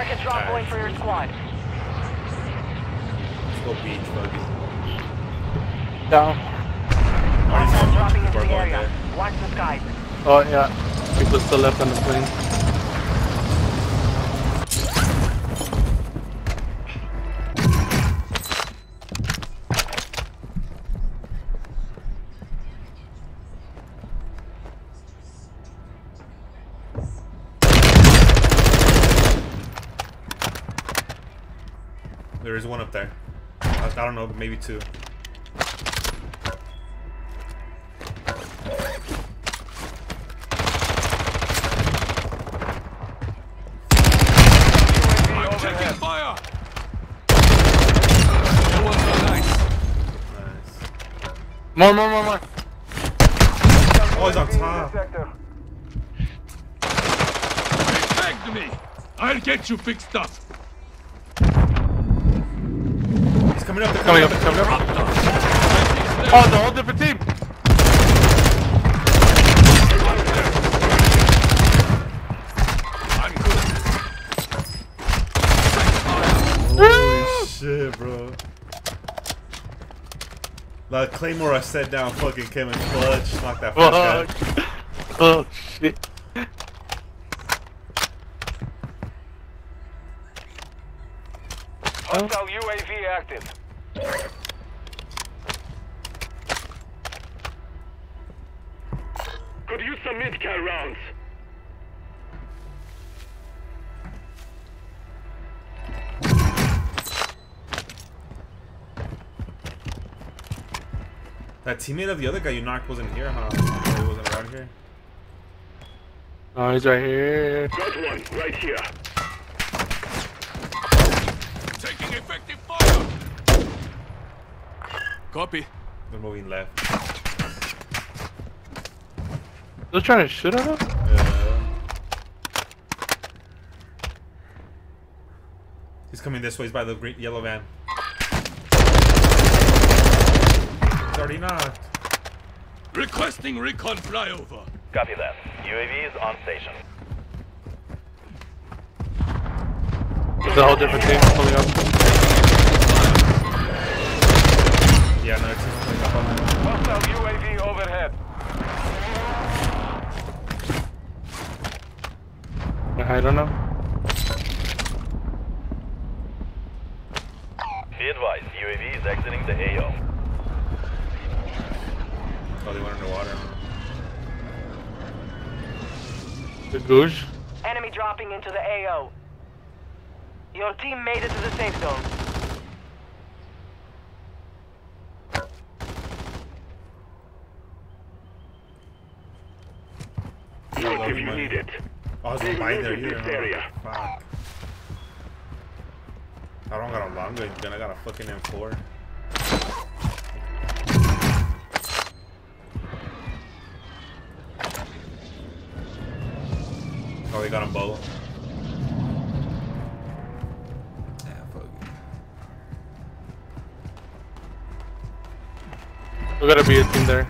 Mark a drop point for your squad. Let's go beach, buggy. Down. Already Hostiles saw dropping into the area. there. Watch the skies. Oh yeah. People still left on the plane. There is one up there. I, I don't know, maybe two. I'm taking fire! That was so nice. Nice. More, more, more, more. Oh, he's on top. Respect me! I'll get you fixed up. He's coming up. They're Coming coming up, up. coming up. Raptor! Oh, the whole different team. Holy shit, bro. The claymore I set down fucking came in clutch. Knocked that first guy. Fuck. Oh shit. Hostile UAV active. Could use some mid-cal rounds. That teammate of the other guy you knocked wasn't here, huh? He wasn't around here. Oh, he's right here. Got one right here. Taking effective fire! Copy. They're moving left. They're trying to shoot at him? Uh, he's coming this way. He's by the green, yellow van. He's already knocked. Requesting recon flyover. Copy that. UAV is on station. It's a whole different team pulling up. I don't know. Be advised, UAV is exiting the AO. Oh, they went underwater. The Goosh. Enemy dropping into the AO. Your team made it to the safe zone. If you need it. Oh, I was gonna buy there Moving either. this huh? area. Fuck. I don't got a long gun gun. I got a fucking M4. Oh, they got them both. Yeah, fuck it. We gotta be a team there.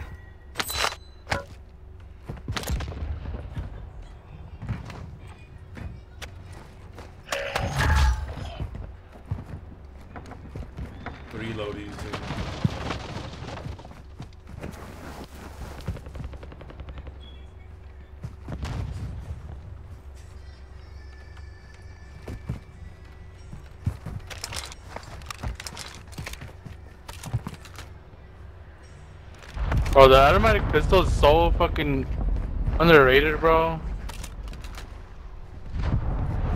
Bro, the automatic pistol is so fucking underrated, bro.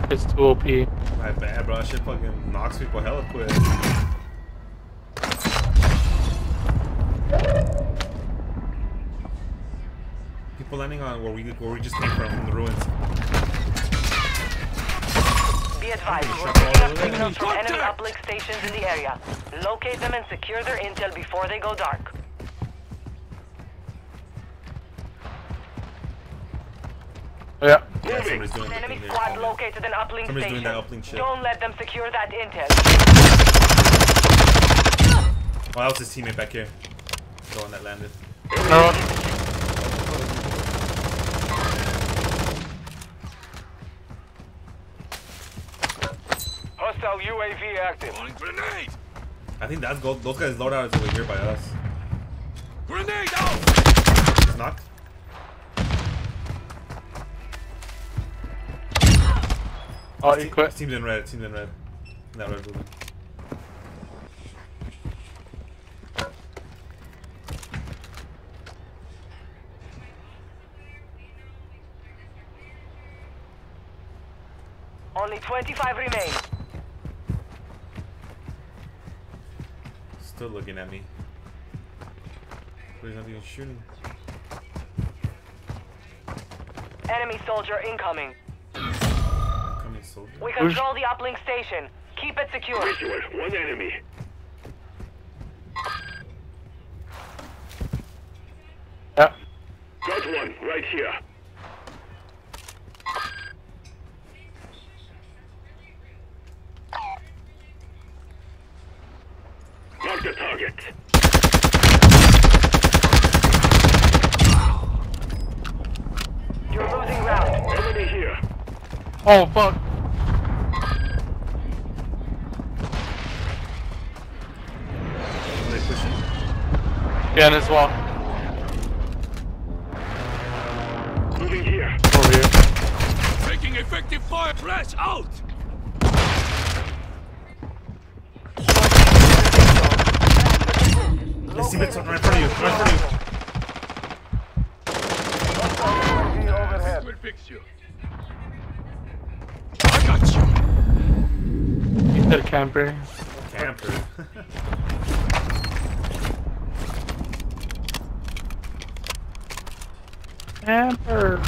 It's too OP. My bad, bro. That shit fucking knocks people hella quick. People landing on where we where we just came from, from the ruins. Be advised, we're Shut picking all up signals from enemy Contact! uplink stations in the area. Locate them and secure their intel before they go dark. Yeah. Yeah, somebody's doing An enemy squad there. located an uplink Somebody's station. doing that uplink shit. Don't let them secure that intel. Oh, that was his teammate back here. The one that landed. No. Hostile UAV active. Throwing grenade! I think that's gold. Those guys loadout is over here by us. Grenade out! He's knocked. Oh, he quit. Team's in red. Team's in red. In that red building. Only 25 remain. Still looking at me. But he's not even shooting. Enemy soldier incoming. Coming soldier. We control the uplink station. Keep it secure. Visual, one enemy. Yeah. Got one, right here. Mark the target. You're losing ground. Enemy here. Oh fuck. Yeah, in this wall. Moving here. Over here. Taking effective fire! Flash out! Let's see if it's right in front of you. Right in front of you. We'll fix you. I got you! He said camper. Camper. Camper.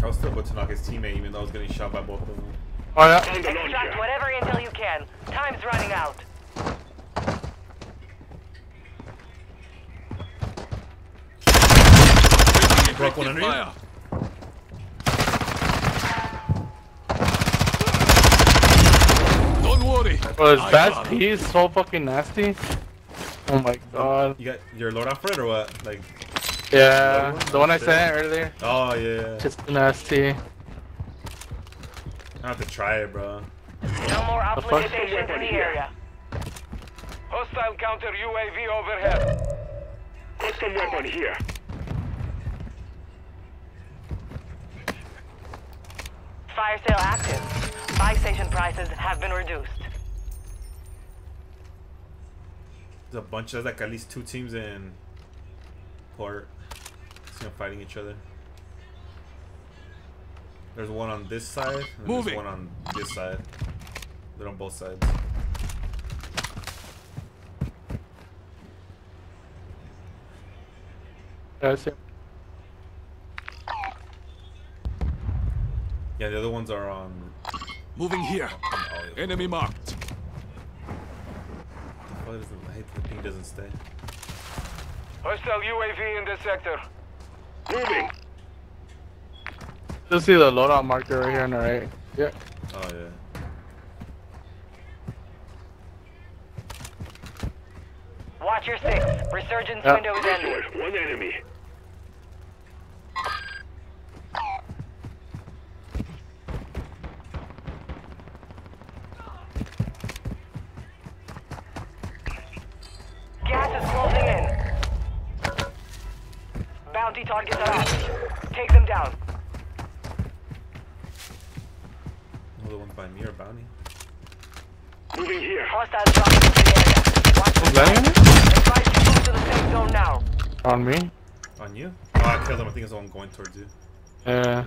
I was still about to knock his teammate even though I was getting shot by both of them. Oh yeah. Extract whatever intel you can. Time's running out. Taking Broke one under you? fire! Don't worry. Well, his I bad P is so fucking nasty. Oh my god. You got your loadout for it or what? Like, Yeah, the one I sent earlier. oh yeah. Just nasty. I have to try it, bro. No more The uplink stations in the area. Hostile counter UAV overhead. Custom weapon here. Fire sale active. Buy station prices have been reduced. There's a bunch of like at least two teams in port. See them fighting each other. There's one on this side, and Moving. there's one on this side. They're on both sides. Uh, yeah, I see. Yeah, the other ones are on. Moving here. on all of them. Enemy marked. Why doesn't I hate the ping doesn't stay? Hostile UAV in this sector. Moving. You'll see the loadout marker right here on the right. Yeah. Oh yeah. Watch your six. Resurgence Yeah. window is ending. One enemy. Bounty targets are out. Take them down. Another one's by me or bounty. Moving here. Hostiles dropping into the area. Watch Who's the landing on Advise you move to the safe zone now. On me? On you? Oh, I killed him. I think it's the one going towards you. Yeah.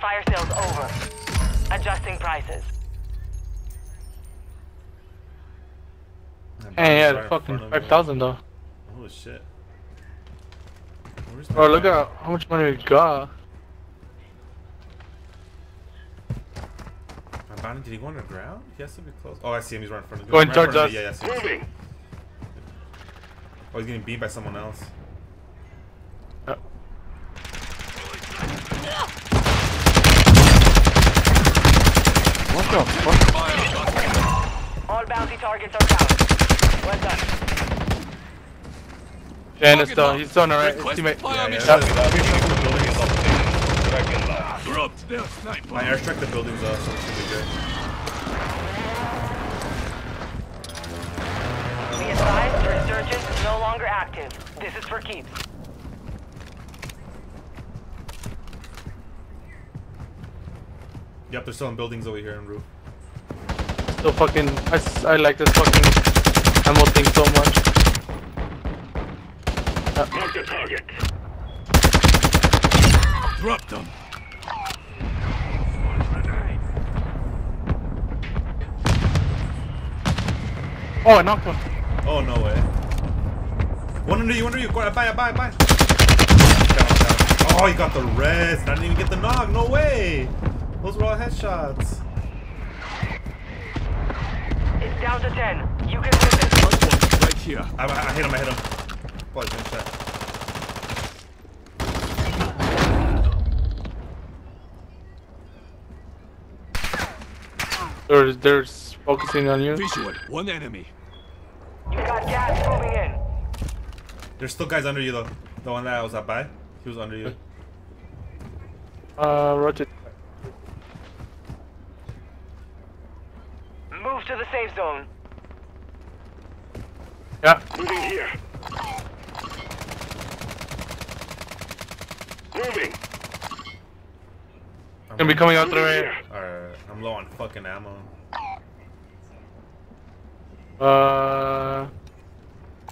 Fire sales over. Adjusting prices. That Hey, yeah, bounty's right fucking front of me. 5,000 though. Holy shit. Where's my Bro, look bounty? at how much money we got. My bounty, did he go underground? He has to be close. Oh, I see him. He's right in front of me. Going right in towards us. Yeah, yeah, I see him. Moving. Oh, he's getting beat by someone else. Yeah. What the fuck? All bounty targets are down. Well done. Yeah, it's still, he's still on the right. Request Teammate. fire Yeah, mission. yeah. Building is up. Dropped their sniper. My airstrike the buildings up, so it should be good. Be advised, resurgence is no longer active. This is for keeps. Yep, they're still in buildings over here in roof. So fucking, I, s- I like this fucking ammo thing so much. Mark the target. Drop them. Oh, I knocked one. Oh no way. One under you, under you. Go ahead, buy, buy, buy. Down, down. Oh, you got the rest. I didn't even get the knock. No way. Those were all headshots. It's down to 10. You can win this. Right here. I, I, I hit him. I hit him. Boy, good shot. They're, they're focusing on you. Visual. One enemy. You got gas moving in. There's still guys under you though. The one that I was up by, he was under you. Uh, rotate. Move to the safe zone. Yeah. Moving here. Moving. I'm Gonna be coming out the Moving right. here. Alright, I'm low on fucking ammo. Uh,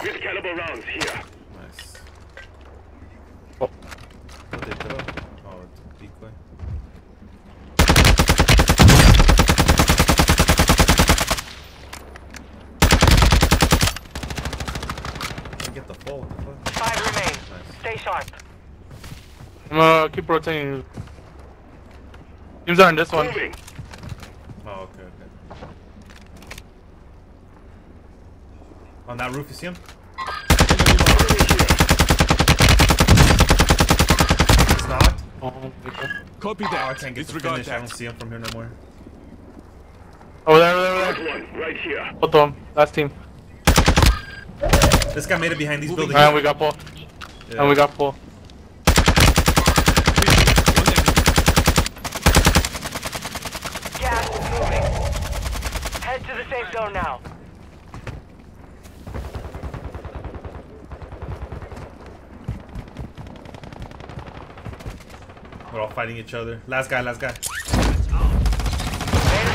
Mid caliber rounds here. Nice. Oh. What they put? Oh, it's a decoy. Get the full. What the fuck? Five remain. Nice. Stay sharp. I'm gonna keep rotating. Teams are on this one. Oh, okay, okay. On that roof, you see him? He's knocked. Oh, okay. Copy Oh, I that. can't get the Disregard finish. I don't see him from here no more. Over there, over there, over there. one, right here. Both of them. Last team. This guy made it behind these Moving. buildings. And we got pull. Yeah. And we got pull. One enemy. Gas is moving. Head to the safe zone now. We're all fighting each other. Last guy, last guy. Made it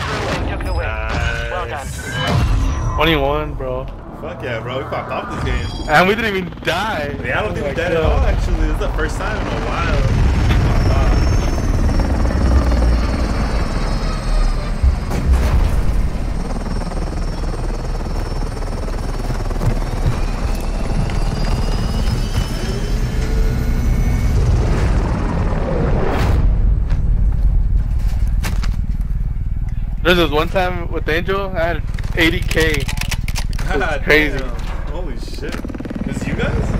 through and took the. Well done. 21, bro. Fuck yeah, bro. We popped off this game. And we didn't even die. Yeah, I don't think Oh we're my at all, actually. This is the first time in a while. There's this one time with Angel, I had 80k. Crazy. damn. Holy shit. Is you guys?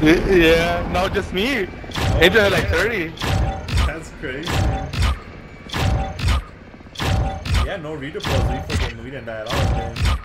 Y- Yeah, no, just me. Oh, Angel had like 30. That's crazy. Yeah, no redeploys. We fucking we didn't die at all. Man.